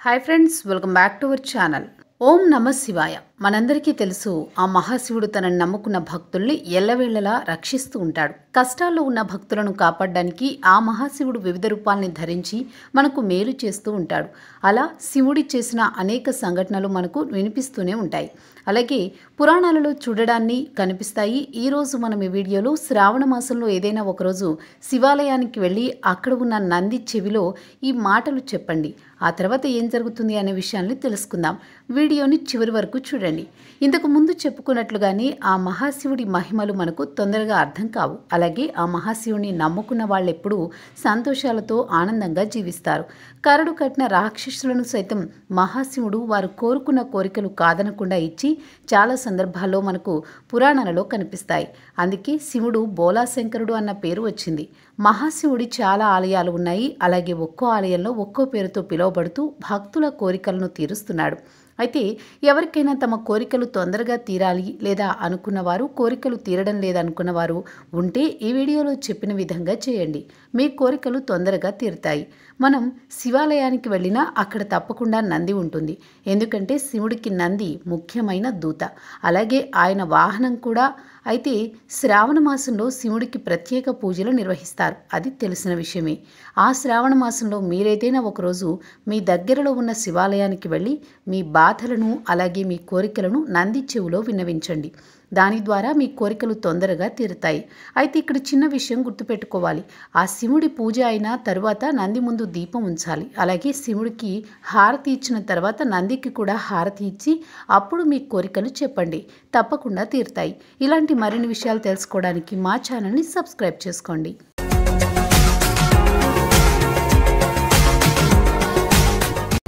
Hi friends welcome back to our channel ఓం నమ శివాయ మనందరికీ తెలుసు ఆ మహాశివుడు తనని నమ్ముకున్న భక్తుల్ని ఎల్లవేళలా రక్షిస్తూ ఉంటాడు. కష్టాల్లో ఉన్న భక్తులను కాపాడడానికి ఆ మహాశివుడు వివిధ రూపాల్ని ధరించి మనకు మేలు చేస్తూ ఉంటాడు. అలా శివుడి చేసిన అనేక సంఘటనలు మనకు వినిపిస్తూనే ఉంటాయి. అలాగే పురాణాలలో చూడడాన్ని కనిపిస్తాయి. ఈరోజు మనం ఈ వీడియోలో శ్రావణ మాసంలో ఏదైనా ఒకరోజు శివాలయానికి వెళ్ళి అక్కడ ఉన్న నంది చెవిలో ఈ మాటలు చెప్పండి. ఆ తర్వాత ఏం జరుగుతుంది అనే విషయాన్ని తెలుసుకుందాం. వీడియోని చివరి వరకు చూడండి. ఇంతకు ముందు చెప్పుకున్నట్లుగానే ఆ మహాశివుడి మహిమలు మనకు తొందరగా అర్థం కావు. అలాగే ఆ మహాశివుని నమ్ముకున్న వాళ్ళెప్పుడూ సంతోషాలతో ఆనందంగా జీవిస్తారు. కరడు కట్టిన రాక్షసులను సైతం మహాశివుడు వారు కోరుకున్న కోరికలు కాదనకుండా ఇచ్చి చాలా సందర్భాల్లో మనకు పురాణాలలో కనిపిస్తాయి. అందుకే శివుడు బోలాశంకరుడు అన్న పేరు వచ్చింది. మహాశివుడి చాలా ఆలయాలు ఉన్నాయి. అలాగే ఒక్కో ఆలయంలో ఒక్కో పేరుతో పిలువబడుతూ భక్తుల కోరికలను తీరుస్తున్నాడు. అయితే ఎవరికైనా తమ కోరికలు తొందరగా తీరాలి లేదా అనుకున్నవారు కోరికలు తీరడం లేదనుకున్నవారు ఉంటే ఈ వీడియోలో చెప్పిన విధంగా చేయండి. మీ కోరికలు తొందరగా తీరుతాయి. మనం శివాలయానికి వెళ్ళినా అక్కడ తప్పకుండా నంది ఉంటుంది. ఎందుకంటే శివుడికి నంది ముఖ్యమైన దూత. అలాగే ఆయన వాహనం కూడా. అయితే శ్రావణ మాసంలో శివుడికి ప్రత్యేక పూజలు నిర్వహిస్తారు. అది తెలిసిన విషయమే. ఆ శ్రావణ మాసంలో మీరేదైనా ఒకరోజు మీ దగ్గరలో ఉన్న శివాలయానికి వెళ్ళి మీ బా బాధలను అలాగే మీ కోరికలను నంది చెవులో విన్నవించండి. దాని ద్వారా మీ కోరికలు తొందరగా తీరుతాయి. అయితే ఇక్కడ చిన్న విషయం గుర్తుపెట్టుకోవాలి. ఆ శివుడి పూజ అయిన తరువాత నంది ముందు దీపం ఉంచాలి. అలాగే శివుడికి హారతి ఇచ్చిన తర్వాత నందికి కూడా హారతి ఇచ్చి అప్పుడు మీ కోరికలు చెప్పండి. తప్పకుండా తీరుతాయి. ఇలాంటి మరిన్ని విషయాలు తెలుసుకోవడానికి మా ఛానల్ని సబ్స్క్రైబ్ చేసుకోండి.